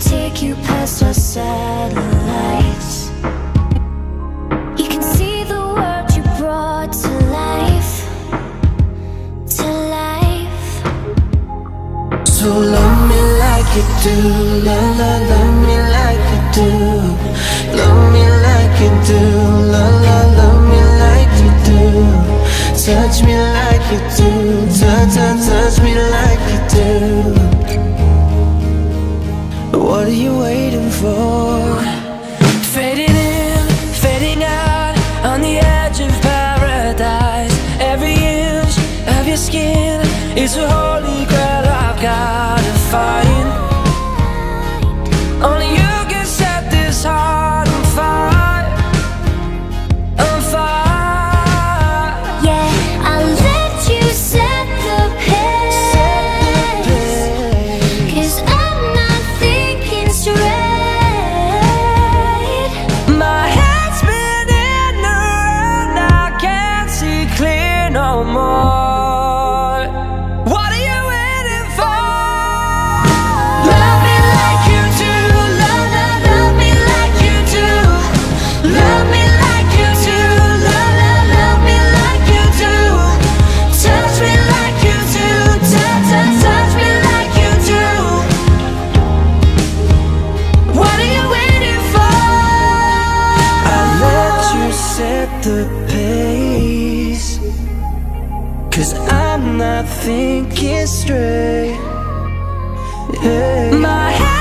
take you past our satellites. You can see the world you brought to life, to life. So love me like you do, love, love, love me like you do, love me like you do, love, love, love me like you do, touch me like you do, touch, touch, touch me like you do. What are you waiting for? Fading in, fading out, on the edge of paradise. Every inch of your skin is a holy grail I've gotta find. The pace. Cause I'm not thinking straight. Yeah. My